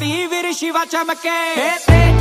क्रांति वीर शिवा चमके